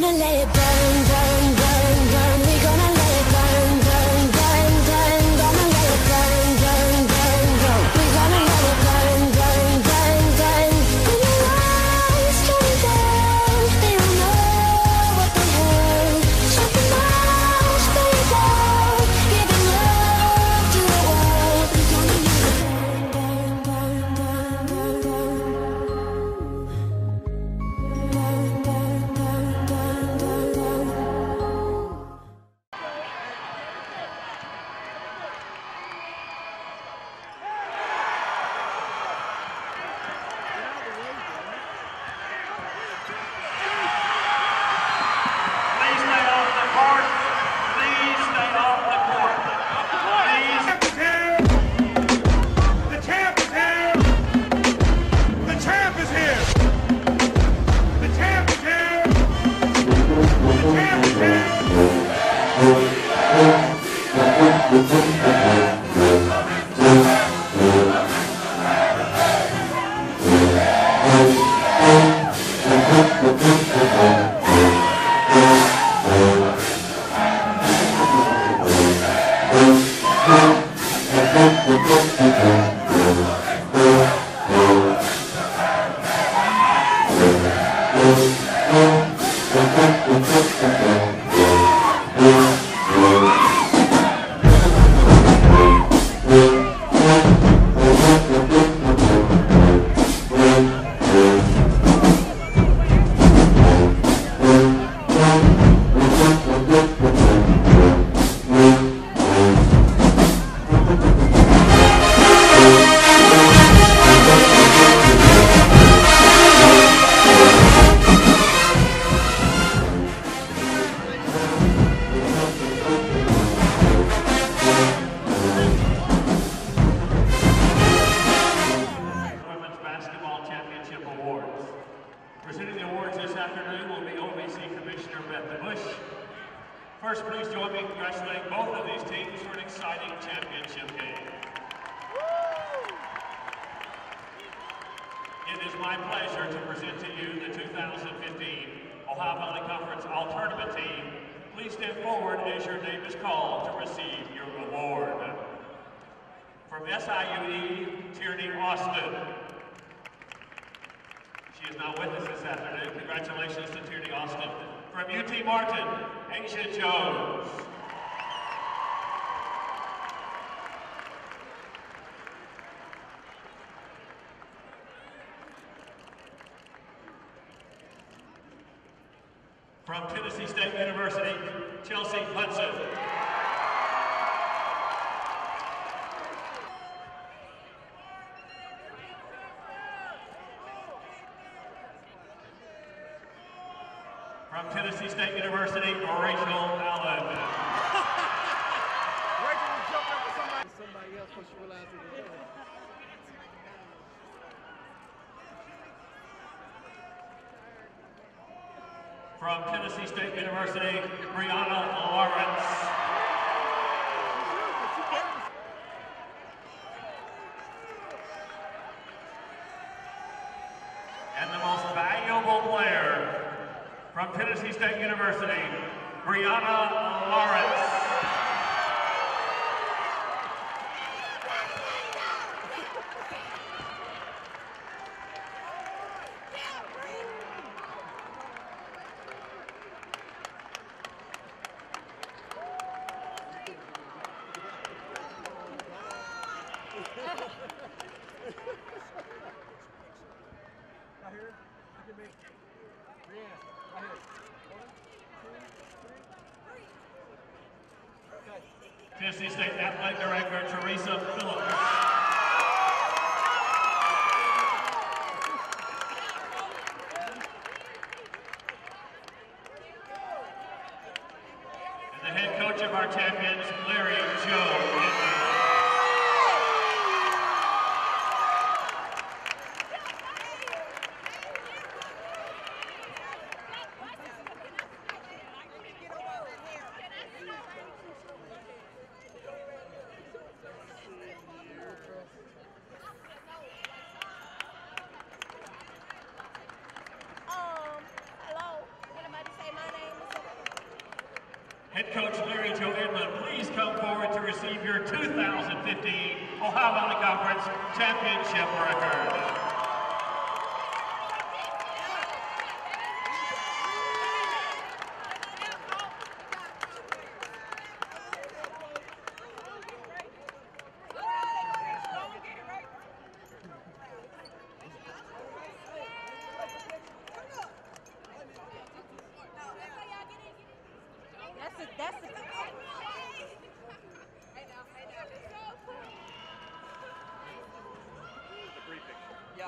gonna let it burn. forward as your name is called to receive your award. From SIUE, Tierney Austin. She is not with us this afternoon. Congratulations to Tierney Austin. From UT Martin, Asia Jones. From Tennessee State University, Rachel Allen. Rachel was jumping up for somebody, somebody else before she realized it was her. From Tennessee State University, Brianna Lawrence. And the most valuable player from Tennessee State University, Brianna Lawrence. Right here. Look at me. Brianna, right here. One, two, three. Okay. Tennessee State Athletic Director, Teresa Phillips. And the head coach of our champions, Larry Joe. Inman. Um, hello. Anybody say my name? Head coach Larry Joe Inman, please come forward to receive your 2015 Ohio Valley Conference Championship record.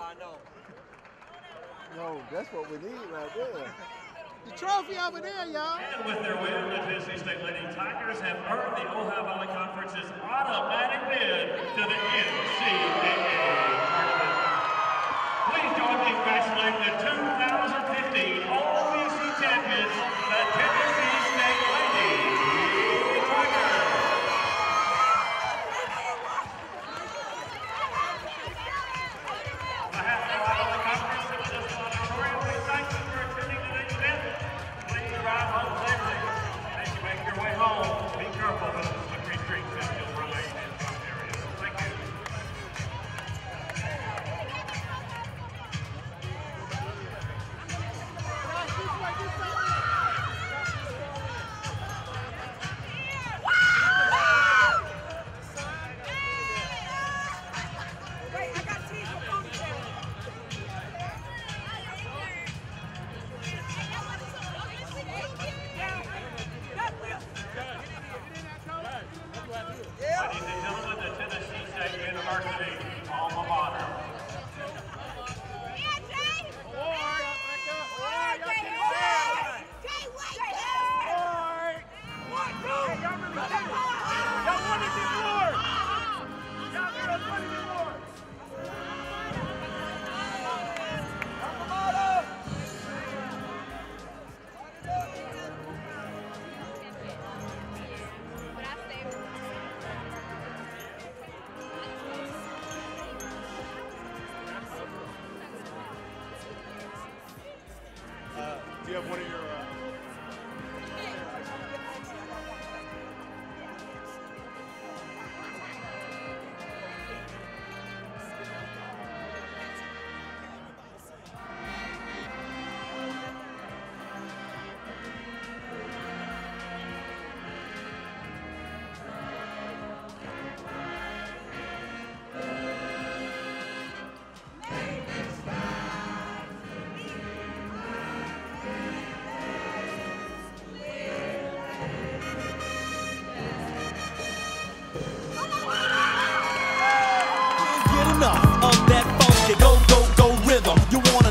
I know. No, that's what we need right there. The trophy over there, y'all. And with their win, the Tennessee State Lady Tigers have earned the Ohio Valley Conference's automatic bid to the NCAA tournament. Please join me in congratulating the 2015 OVC be careful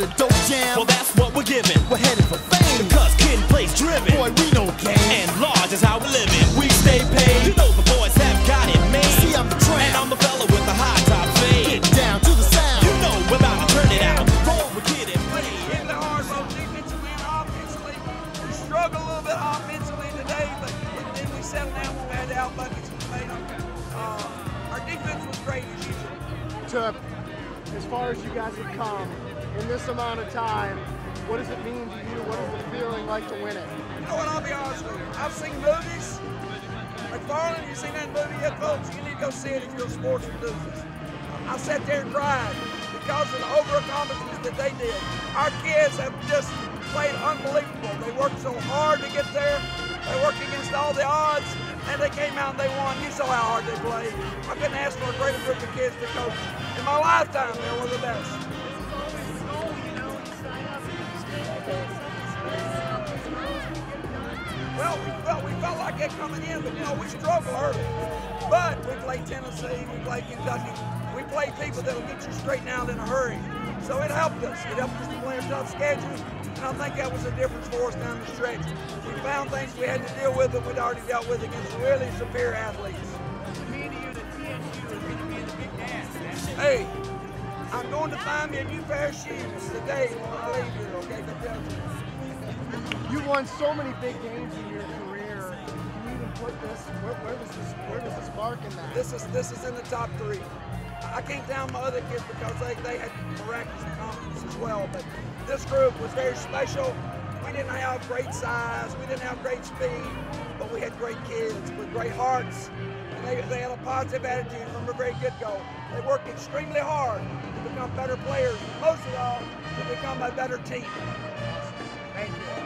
of the dope jam. Well, that's what you seen that movie yet, folks? You need to go see it if you're a sports enthusiast. I sat there and cried because of the over accomplishments that they did. Our kids have just played unbelievable. They worked so hard to get there. They worked against all the odds, and they came out and they won. You saw how hard they played. I couldn't ask for a greater group of kids to coach. In my lifetime, they were the best. Well, we felt we felt like it coming in, but you know we struggled early. But we played Tennessee, we played Kentucky, we played people that'll get you straightened out in a hurry. So it helped us. It helped us to play a tough schedule, and I think that was the difference for us down the stretch. We found things we had to deal with that we'd already dealt with against really superior athletes. Hey, I'm going to find me a new pair of shoes today when I leave here, okay? Uh, But, uh, You won so many big games in your career. Can you even put this? Where, where does this? Where does this mark in that? This is this is in the top three. I can't down my other kids because they, they had miraculous accomplishments as well. But this group was very special. We didn't have great size, we didn't have great speed, but we had great kids with great hearts. And they, they had a positive attitude from a very good go. They worked extremely hard to become better players, most of all to become a better team. Thank you.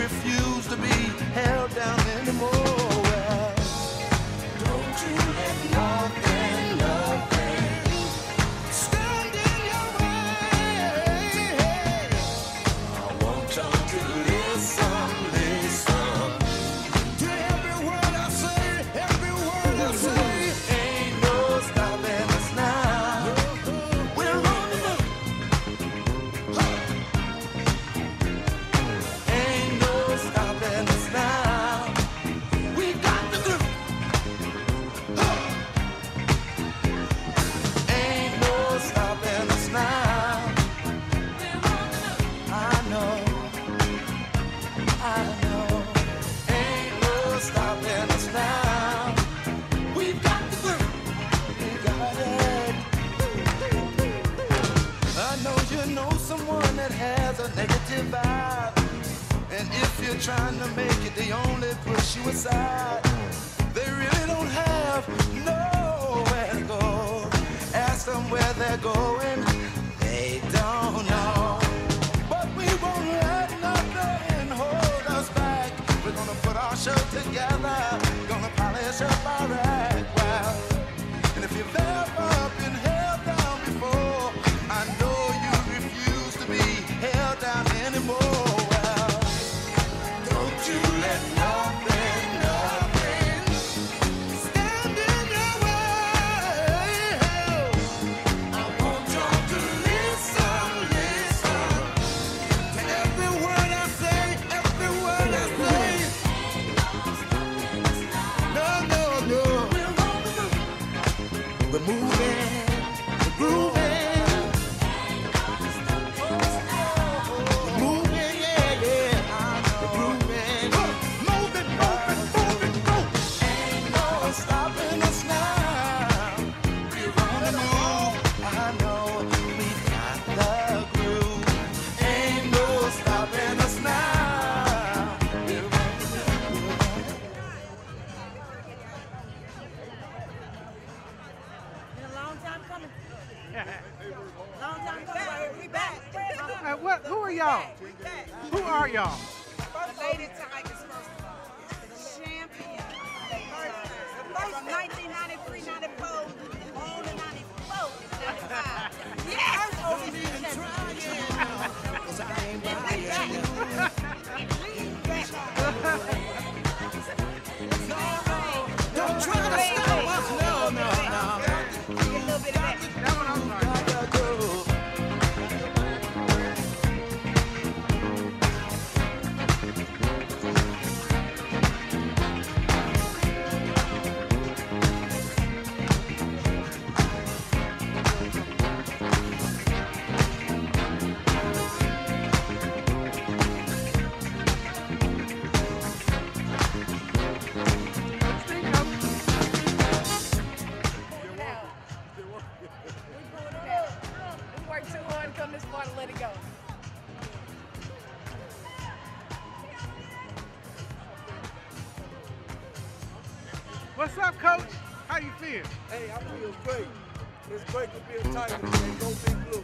refuse to be held down anymore. You're trying to make it, they only push you aside. They really don't have nowhere to go. Ask them where they're going, outside. What's up, coach? How you feel? Hey, I feel great. It's great to be a Titan and go Big Blue.